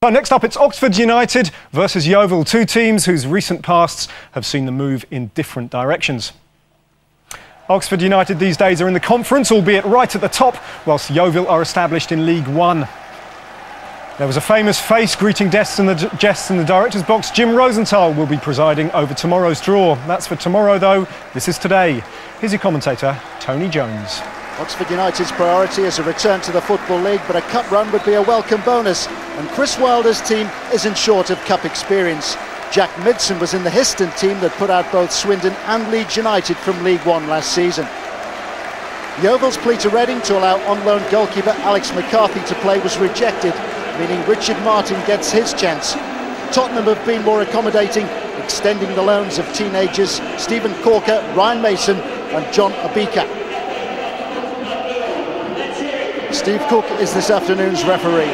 So next up, it's Oxford United versus Yeovil, two teams whose recent pasts have seen them move in different directions. Oxford United these days are in the conference, albeit right at the top, whilst Yeovil are established in League One. There was a famous face greeting guests in the, guests in the director's box. Jim Rosenthal will be presiding over tomorrow's draw. That's for tomorrow, though. This is today. Here's your commentator, Tony Jones. Oxford United's priority is a return to the Football League, but a cup run would be a welcome bonus, and Chris Wilder's team isn't short of cup experience. Jack Midson was in the Histon team that put out both Swindon and Leeds United from League One last season. Yeovil's plea to Reading to allow on-loan goalkeeper Alex McCarthy to play was rejected, meaning Richard Martin gets his chance. Tottenham have been more accommodating, extending the loans of teenagers Stephen Caulker, Ryan Mason and John Obika. Steve Cook is this afternoon's referee.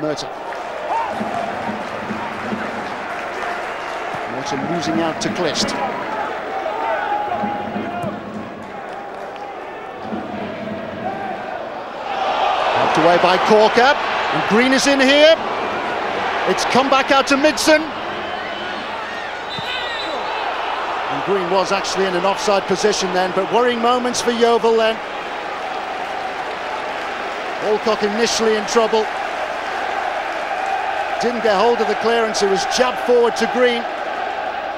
Merton. Merton losing out to Clist. Helped away by Caulker. And Green is in here. It's come back out to Midson. And Green was actually in an offside position then, but worrying moments for Yeovil then. Alcock initially in trouble. Didn't get hold of the clearance, it was jabbed forward to Green.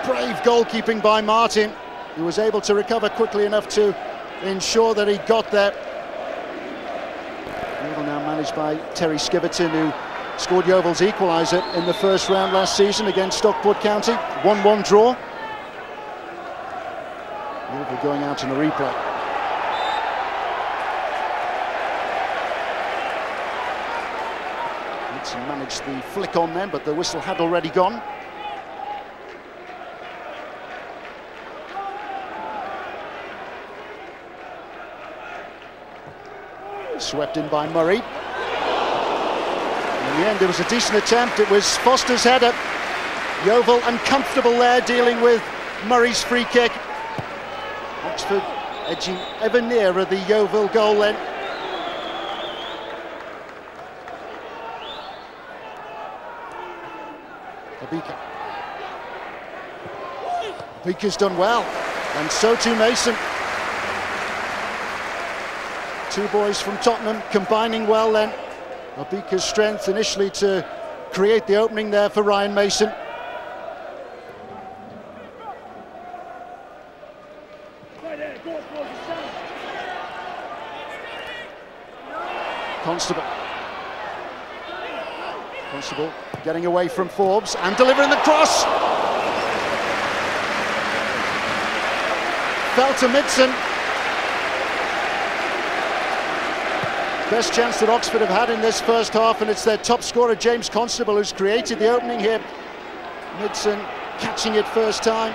Brave goalkeeping by Martin, who was able to recover quickly enough to ensure that he got there. Yeovil now managed by Terry Skiverton, who scored Yeovil's equaliser in the first round last season against Stockport County. 1-1 draw. Yeovil going out in a replay. Nixon managed the flick on then, but the whistle had already gone. Swept in by Murray. In the end, it was a decent attempt. It was Foster's header. Yeovil uncomfortable there, dealing with Murray's free kick. Oxford edging ever nearer the Yeovil goal then. Obika. Obika's done well, and so too Mason. Two boys from Tottenham combining well then. Obika's strength initially to create the opening there for Ryan Mason. Constable. Constable getting away from Forbes and delivering the cross. Fell to Midson. Best chance that Oxford have had in this first half, and it's their top scorer, James Constable, who's created the opening here. Midson catching it first time.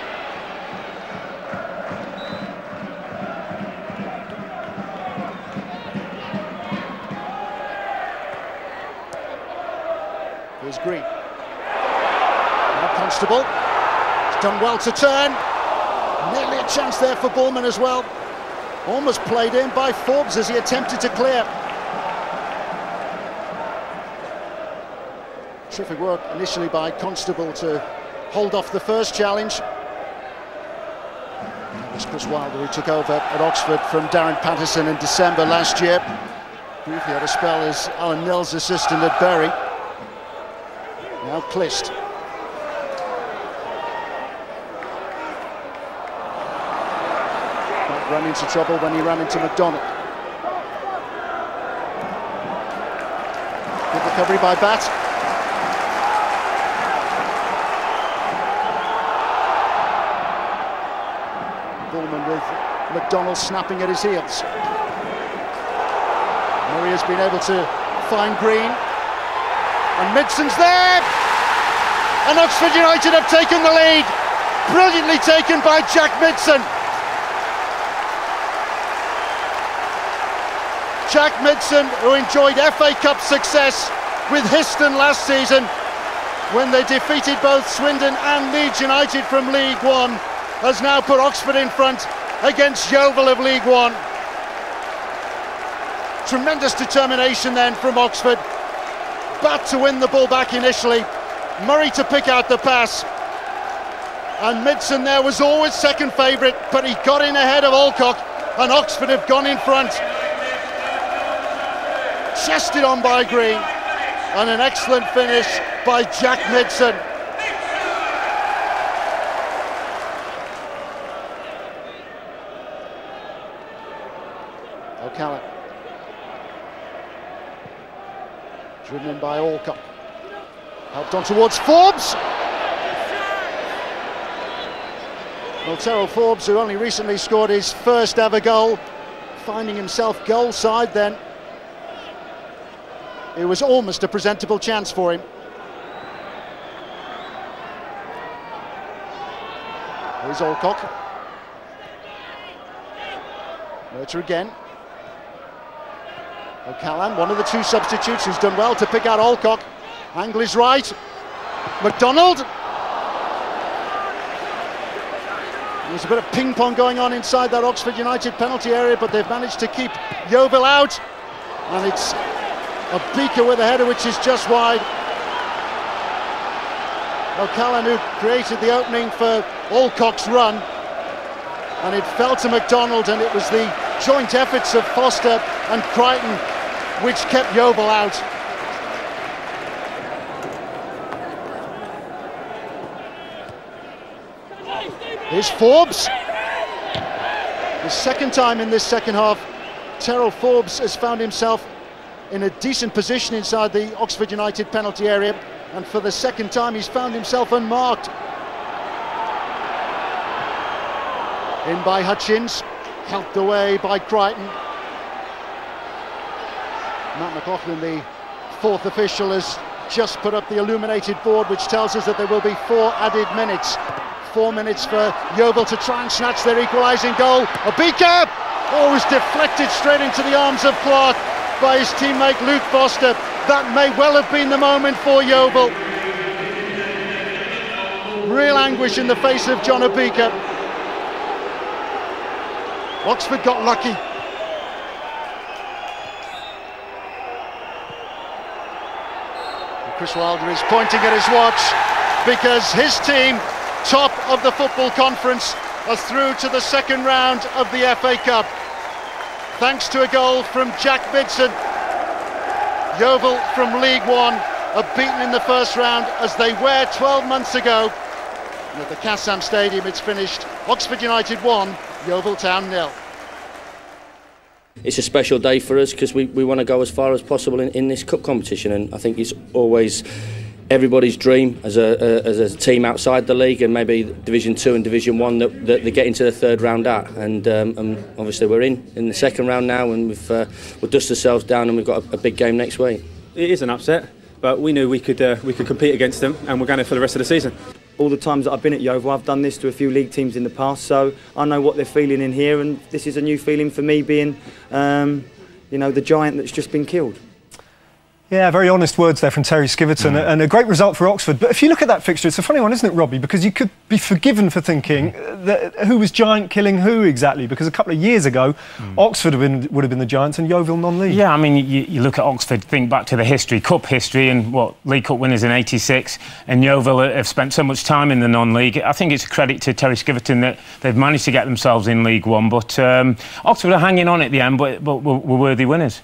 Here's Green. Now Constable. He's done well to turn. Nearly a chance there for Bulman as well. Almost played in by Forbes as he attempted to clear. Terrific work initially by Constable to hold off the first challenge. That was Chris Wilder who took over at Oxford from Darren Patterson in December last year. Briefly had a spell as Alan Knill's assistant at Bury. Now Clist. Might run into trouble when he ran into McDonald. Good recovery by Batt. Bulman with McDonald snapping at his heels. Murray has been able to find Green. And Midson's there! And Oxford United have taken the lead. Brilliantly taken by Jack Midson. Jack Midson, who enjoyed FA Cup success with Histon last season when they defeated both Swindon and Leeds United from League One, has now put Oxford in front against Yeovil of League One. Tremendous determination then from Oxford. Batt to win the ball back initially. Murray to pick out the pass. And Midson there was always second favourite, but he got in ahead of Alcock, and Oxford have gone in front. Chested on by Green, and an excellent finish by Jack Midson. O'Callaghan. Driven in by Alcock. Helped on towards Forbes. Well, Terrell Forbes, who only recently scored his first ever goal, finding himself goal side then. It was almost a presentable chance for him. Here's Alcock. Murtagh again. O'Callaghan, one of the two substitutes who's done well to pick out Alcock. Angle is right. McDonald. There's a bit of ping pong going on inside that Oxford United penalty area, but they've managed to keep Yeovil out. And it's a Beaker with a header which is just wide. O'Callaghan who created the opening for Alcock's run. And it fell to McDonald, and it was the joint efforts of Foster and Creighton which kept Yeovil out. Here's Forbes. The second time in this second half, Terrell Forbes has found himself in a decent position inside the Oxford United penalty area, and for the second time he's found himself unmarked. In by Hutchins, helped away by Creighton. Matt McLaughlin, the fourth official, has just put up the illuminated board which tells us that there will be four added minutes. Four minutes for Yeovil to try and snatch their equalising goal. A beaker! Oh, was deflected straight into the arms of Clarke by his teammate Luke Foster. That may well have been the moment for Yeovil. Real anguish in the face of John Obika. Oxford got lucky. Chris Wilder is pointing at his watch because his team, of the football conference, are through to the second round of the FA Cup. Thanks to a goal from Jack Midson, Yeovil from League One are beaten in the first round as they were 12 months ago. And at the Kassam Stadium, it's finished Oxford United 1, Yeovil Town nil it's a special day for us because we, we want to go as far as possible in, in this cup competition and I think it's always everybody's dream as a, a, as a team outside the league and maybe Division 2 and Division 1 that, that they get into the third round at and, um, and obviously we're in in the second round now and we've uh, we'll dust ourselves down and we've got a, a, big game next week. It is an upset but we knew we could uh, we could compete against them and we're going to for the rest of the season all the times that I've been at Yeovil, I've done this to a few league teams in the past, so I know what they're feeling in here, and this is a new feeling for me being, um, you know, the giant that's just been killed. Yeah, very honest words there from Terry Skiverton, mm. and a great result for Oxford. But if you look at that fixture, it's a funny one, isn't it, Robbie? Because you could be forgiven for thinking that who was giant killing who exactly. Because a couple of years ago, mm. Oxford have been, would have been the giants and Yeovil non-league. Yeah, I mean, you, you, look at Oxford, think back to the history, Cup history, and what League Cup winners in '86, and Yeovil have spent so much time in the non-league. I think it's a credit to Terry Skiverton that they've managed to get themselves in League One. But um, Oxford are hanging on at the end, but, but were, were worthy winners.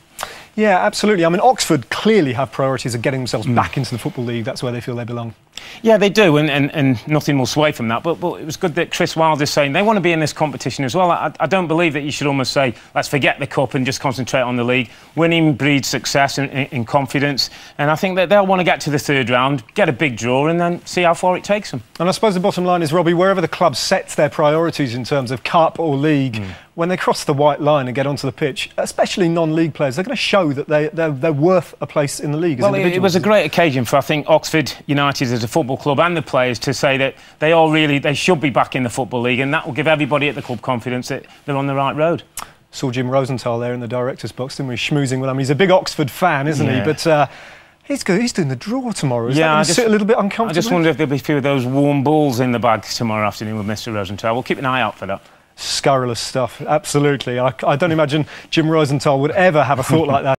Yeah, absolutely. I mean, Oxford clearly have priorities of getting themselves mm. back into the Football League. That's where they feel they belong. Yeah, they do, and, and, and nothing will sway from that. But, but it was good that Chris Wilder's saying they want to be in this competition as well. I, I don't believe that you should almost say, let's forget the Cup and just concentrate on the league. Winning breeds success and, and confidence. And I think that they'll want to get to the third round, get a big draw, and then see how far it takes them. And I suppose the bottom line is, Robbie, wherever the club sets their priorities in terms of Cup or League, mm when they cross the white line and get onto the pitch, especially non-league players, they're going to show that they, they're, they're worth a place in the league. well, it was a great occasion for I think Oxford United as a football club and the players to say that they all really they should be back in the football league, and that will give everybody at the club confidence that they're on the right road. Saw Jim Rosenthal there in the director's box, didn't we? Schmoozing with him. He's a big Oxford fan, isn't yeah. he? But. Uh, He's good. He's doing the draw tomorrow. Is yeah, I just, sit a little bit uncomfortable. I just wonder if there'll be a few of those warm balls in the bag tomorrow afternoon with Mr. Rosenthal. We'll keep an eye out for that. Scurrilous stuff, absolutely. I, I don't imagine Jim Rosenthal would ever have a thought like that.